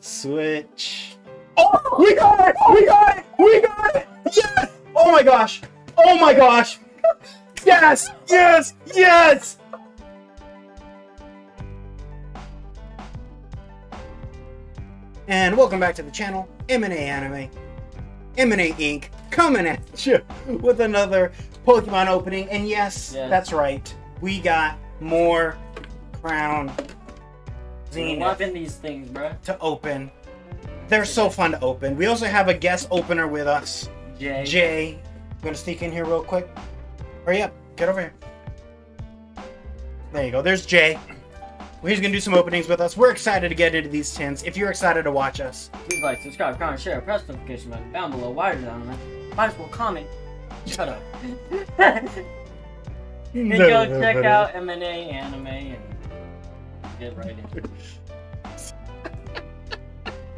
Switch. Oh, we got it! We got it! We got it! Yes! Oh my gosh! Oh my gosh! Yes! Yes! Yes! And welcome back to the channel, M&A Anime, M&A Inc. coming at you with another Pokemon opening. And yes, Yes. that's right, we got more Crown I'm Zenith loving these things, bro. to open. They're so fun to open. We also have a guest opener with us, Jay. Jay. You gonna sneak in here real quick? Hurry up, get over here. There you go. There's Jay. Well, he's gonna do some openings with us. We're excited to get into these tins. If you're excited to watch us, Please like, subscribe, comment, share, press the notification button down below. Why are you down there? Might as well comment. Shut up. and go check out M&A Anime and get right into it.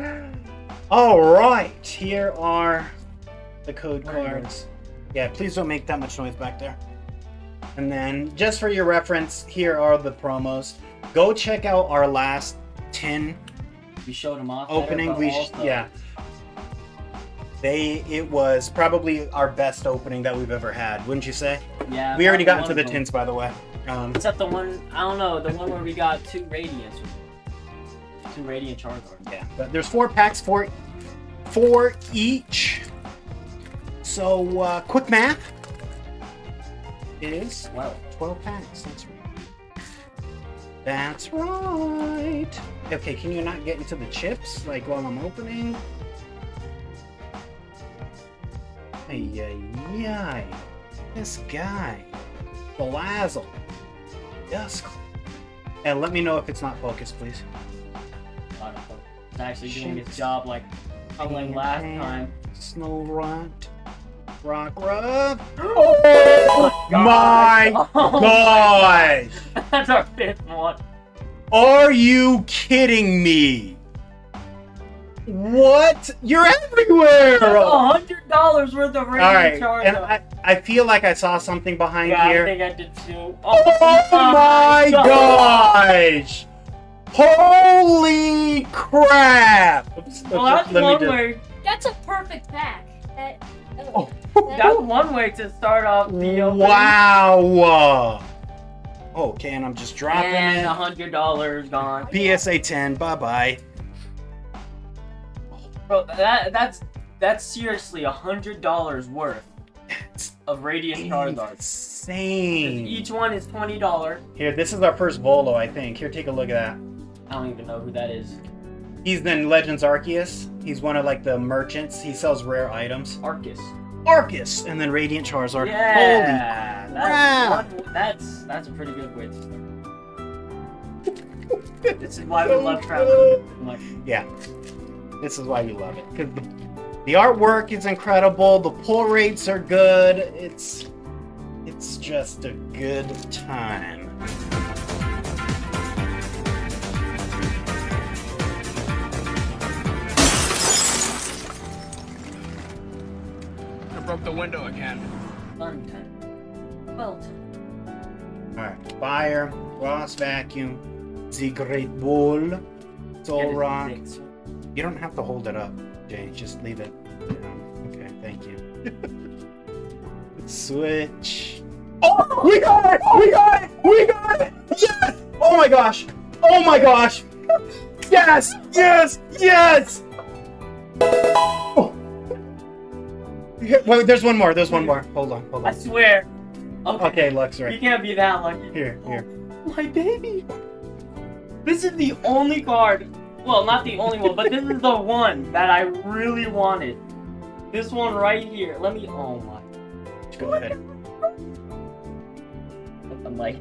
All right, here are the code cards. Yeah, please don't make that much noise back there. And then, just for your reference, here are the promos. Go check out our last 10 We showed them off. opening. but We sh- also- yeah. They it was probably our best opening that we've ever had, wouldn't you say? Yeah. we already got into the one tins, by the way. Um, Except the one, I don't know, the one where we got two Radiants. Two Radiant Charizard. yeah, but there's four packs, four, four each. So uh, quick math is Wow. 12 packs. That's right. That's right. Okay, can you not get into the chips like while I'm opening? Ay, ay, ay. This guy. Belazzle. Dusk. And let me know if it's not focused, please. It's actually doing its job like like last Pan, time. Snow Rot. Rockruff. Oh, oh my Oh Gosh! That's our fifth one. Are you kidding me? What? You're everywhere! That's a hundred dollars worth of Radiant right, Charizard. and I, I feel like I saw something behind yeah, I think I did too. Oh, oh my gosh! Holy crap! Oops, Well, that's let me one just- way. That's a perfect pack. That, Oh. That's one way to start off the opening. Wow! Oh, okay, and I'm just dropping And a it. hundred dollars gone. PSA 10, bye bye. Bro, that that's that's seriously a hundred dollars worth of Radiant Charizard. Insane. Each one is twenty dollars. Here, this is our first Volo, I think. Here, take a look at that. I don't even know who that is. He's in Legends Arceus. He's one of like the merchants. He sells rare items. Arcus. Arceus, and then Radiant Charizard. Yeah, Holy that's, crap! that's that's a pretty good way to start. this is why we love traveling. Like, Yeah, this is why we love it because the, the artwork is incredible. The pull rates are good. It's it's just a good time. I broke the window again. fun time. Well, All right, Fire, Ross Vacuum, the Great Bull, Solrock. You don't have to hold it up, Jay. Just leave it. down. Okay, thank you. Switch. Oh, we got it! We got it! We got it! Yes! Oh my gosh! Oh my gosh! Yes! Yes! Yes! Oh. Here, wait, there's one more. There's one more. Hold on. Hold on. I swear. Okay, Okay, Lux, you can't be that lucky. here. Here. My baby. This is the only card. Well, not the only one, but this is the one that I really wanted. This one right here. Let me. Oh my. Go ahead. I'm like,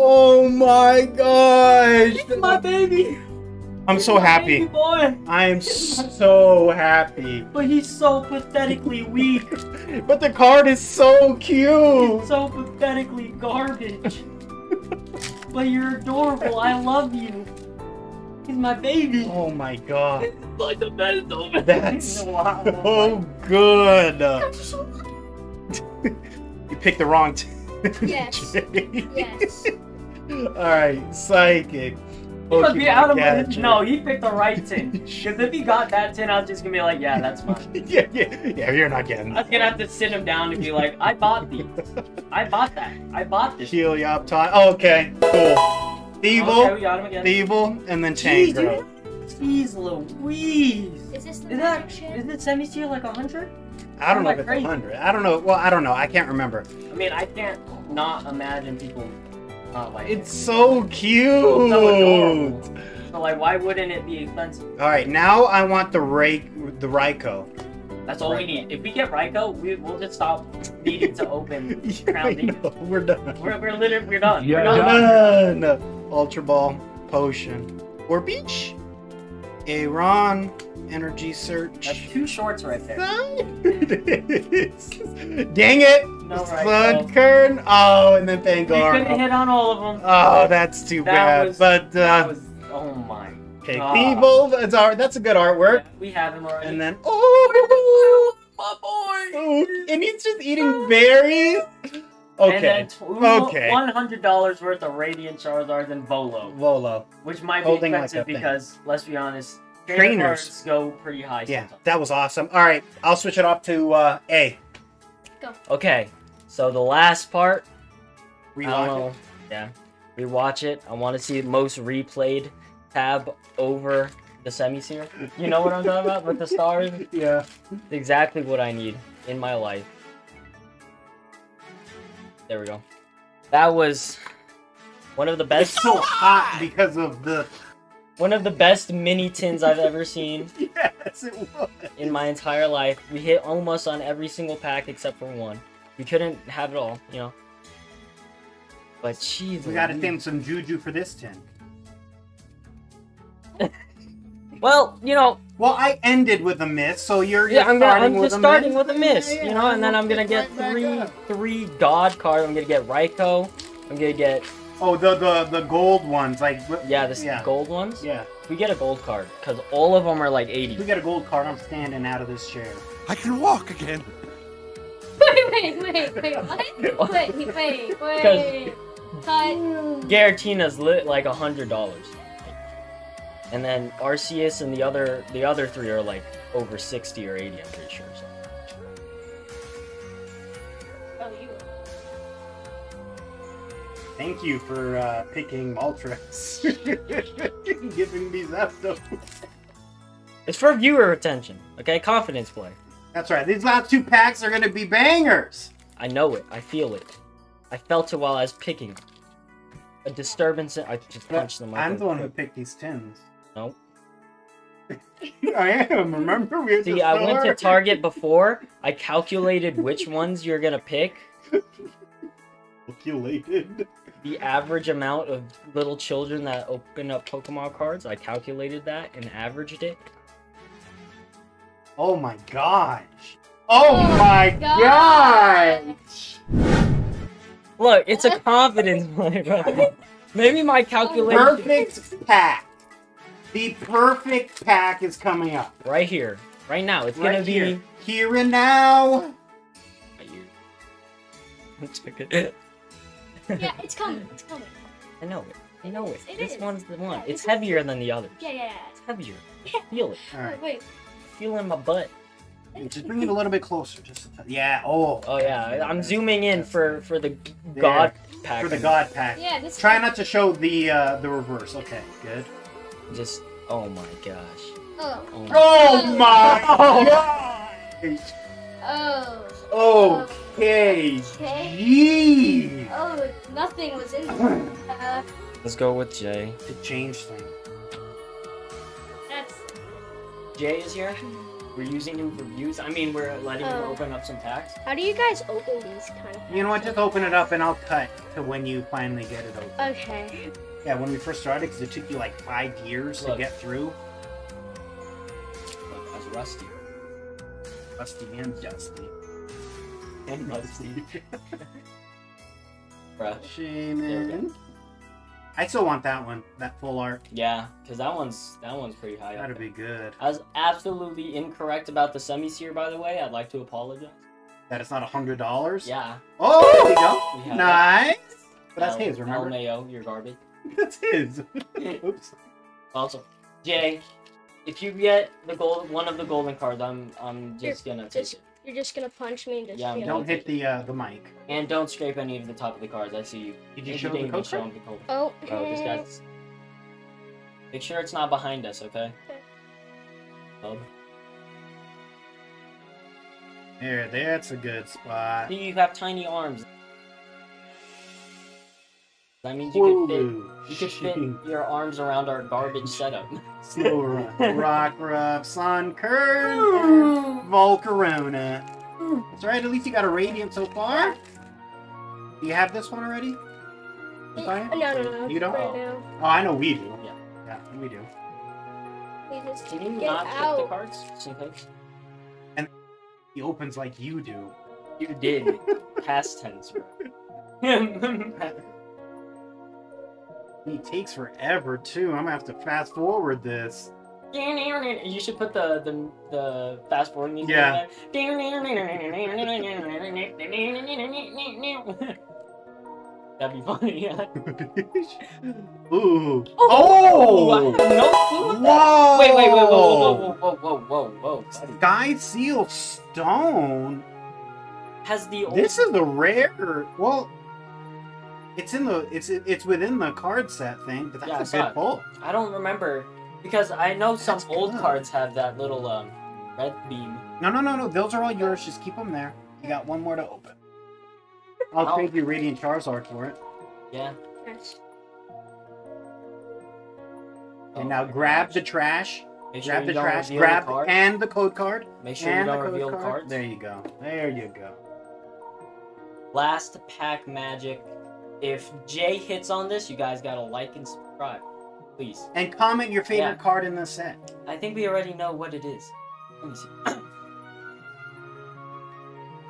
Oh my gosh! my baby. I'm so happy. boy. I am so happy. But he's so pathetically weak. But the card is so cute. He's so pathetically garbage. but you're adorable. I love you. He's my baby. Oh my god. like the best omen. That's Wow. so good. you picked the wrong t- Yes. Yes. Alright, psychic. He must be out of Gadget. No, he picked the right tin. Because if he got that tin, I was just gonna be like, yeah, that's mine. yeah, yeah, yeah. You're not getting. I was gonna have to sit him down and be like, I bought these. I bought that. I bought this. Helioptile. Oh, okay, cool. Evil, Okay, we got him again. Evil, and then Jeez, Tangrowth. Jeez Louise. Is this the Is that magic ship? is it semi tier like a hundred? I don't know I if it's crazy? 100. I don't know. Well, I don't know. I can't remember. I mean, I can't not imagine people not like It's so cute. So adorable. So like, why wouldn't it be expensive? All right, now I want the Rake, the Raikou. That's all we need. If we get Raikou, we, we'll just stop needing to open I Crown know, We're done. We're, we're literally we're done. Yeah, we're done. Done. Ultra Ball, Potion, or Beach. Aaron, Energy Search. That's Search. two shorts right there. Dang it! No Raikou. Sunkern. Oh, and then We couldn't Fangor. hit on all of them. Oh, that's too That bad. was- but that uh, was oh my. okay, God. Feeble. That's our. That's a good artwork. We have him already. And then oh, my boy. oh, and he's just eating berries. And Okay. then tw- Okay. one hundred dollars worth of Radiant Charizards and Volo, Volo. which might be Holding like expensive thing. because let's be honest, trainer Trainers. cards go pretty high. Yeah, sometimes. that was awesome. All right, I'll switch it off to uh, A. Okay, so the last part. I don't Rewatch know. it. Yeah, rewatch it. I want to see most replayed tab over the semi series. You know what I'm talking about with the stars? Yeah. Exactly what I need in my life. There we go. That was one of the best. It's so hot because of the. One of the best mini tins I've ever seen Yes, it was. in my entire life. We hit almost on every single pack except for one. We couldn't have it all, you know. But jeez, We gotta Louise. think some juju for this tin. Well, you know, Well, I ended with a miss, so you're, yeah, you're I'm, gonna, I'm just a starting miss. with a miss, Yeah, you know, and then I'm gonna get right three three God cards. I'm gonna get Raikou. I'm gonna get Oh, the the the gold ones, like yeah, this Yeah. gold ones. yeah. We get a gold card because all of them are like We get a gold card. I'm standing out of this chair. I can walk again. Wait, wait, wait, wait, what? Wait, wait, wait. Cut. Giratina's lit like a hundred dollars, and then Arceus and the other the other three are like over 60 or 80. I'm pretty sure. So. Oh, you. Thank you for uh, picking Moltres. Giving me Zapdos. It's for viewer attention, Okay, confidence play. That's right. These last two packs are gonna be bangers. I know it. I feel it. I felt it while I was picking. A disturbance. In, I just punched them. I'm the one who picked these tins. Nope. I am. Remember we were See, I went to? Target before. I calculated which ones you're gonna pick. Calculated. The average amount of little children that open up Pokemon cards. I calculated that and averaged it. Oh my gosh. Oh, Oh my God. gosh. Look, it's a confidence play, bro. Maybe my calculation Perfect pack. The perfect pack is coming up. right here, right now. It's Right gonna be here. Here and now. Right here. It's. Yeah, it's coming. It's coming. I know it. I know it. It this is. one's the one. Yeah, it's it's- heavier than the others. Yeah, yeah, It's heavier. Yeah. Feel it. Alright. Wait, Feel it in my butt. Just bring it a little bit closer. Just yeah. Oh. Oh yeah, I'm zooming in for for the There. god pack. for the god pack. Yeah, this. Try not to show the uh, the reverse. Okay. Good. Just oh my gosh. Oh. Oh my Oh gosh. Oh. Okay. Okay. Jeez. Oh, nothing was in there. Uh, Let's go with Jay. To change things. that's. Jay is here. We're using him for views. I mean, we're letting him Oh. open up some packs. How do you guys open these kind of? You know what? Just open it up and I'll cut to when you finally get it open. Okay. Yeah, when we first started, because it took you like five years to get through. Look, was Rusty. Rusty and Dusty. And Rusty. Shaman. I still want that one, that full art. Yeah, because that one's that one's pretty high up. That'd be good. I was absolutely incorrect about the semi-seer, by the way. I'd like to apologize. That it's not a hundred dollars. Yeah. Oh, there you go. We Nice. But that's his, remember? LMAO, you're garbage. That's his. Oops. Also, Jay, if you get the gold, one of the golden cards, I'm I'm just gonna take just- it. You're just gonna punch me and just Yeah, I'm Don't Don't hit the uh, the mic. And don't scrape any of the top of the cards. I see you. Did you show the didn't code show card? him the code. Oh, Bro, this guy's. Make sure it's not behind us, okay? Okay. Bub. There, that's a good spot. See, you have tiny arms. That means you could fit. Whoa. You could fit your arms around our garbage setup. Slow run. Rockruff, Sun Kern, Volcarona. That's right, at least you got a Radiant so far. Do you have this one already? Mm, no, Fire? no, no. You don't? Right Oh. Oh, I know we do. Yeah. Yeah, we do. We just Can you get not pick the cards? Just in case. He opens like you do. You did. Past tense, bro. He takes forever too. I'm gonna have to fast forward this. you should put the the, the fast forward music. Yeah. That'd be funny. Yeah. Ooh. Oh! Oh! no clue Whoa! Wait, wait, wait, whoa, whoa, whoa, whoa, whoa, whoa, whoa. Sky Seal Stone. Has the old This is a rare. Well, it's in the it's it's within the card set thing, but that's saw a good pull. I don't remember because I know some That's old good. cards have that little um red beam. No, no, no, no. Those are all yours. Just keep them there. You got one more to open. I'll Oh. trade you Radiant Charizard for it. Yeah. Yes. Oh, And now grab the trash. Make Grab you the trash. Grab the and the code card. Make sure you don't the reveal card. cards. There you go. There you go. Last pack magic. If Jay hits on this, you guys gotta like and subscribe, please. And comment your favorite Yeah. card in the set. I think we already know what it is. Let me see.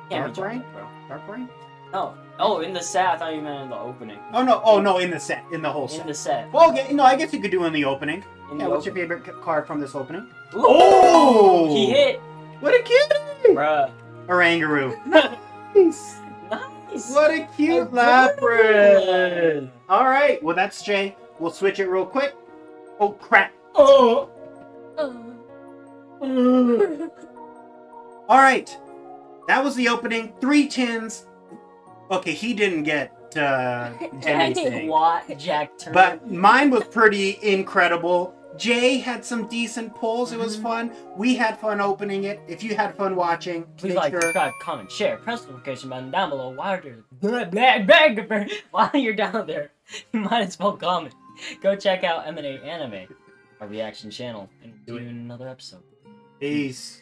Can't Darkrai? bro. Darkrai? No. Oh. oh, in the set. I thought you meant in the opening. Oh no! Oh no! In the set. In the whole set. In the set. Well, okay, no, I guess you could do in the opening. In Yeah, the what's your favorite card from this opening? Ooh, Oh! He hit, What a cutie! bruh. Oranguru. Nice. What a cute Lapras. All right. Well, that's Jay. We'll switch it real quick. Oh crap! Oh. Oh. All right. That was the opening. Three tins. Okay, he didn't get uh, Jack anything, Jack Turner. but mine was pretty incredible. Jay had some decent pulls. It was Mhm. fun. We had fun opening it. If you had fun watching, Please like, sure. subscribe, comment, share, press the notification button down below. While you're, while you're down there, you might as well comment. Go check out M&A Anime, our reaction channel, and we'll Do see it. you in another episode. Peace.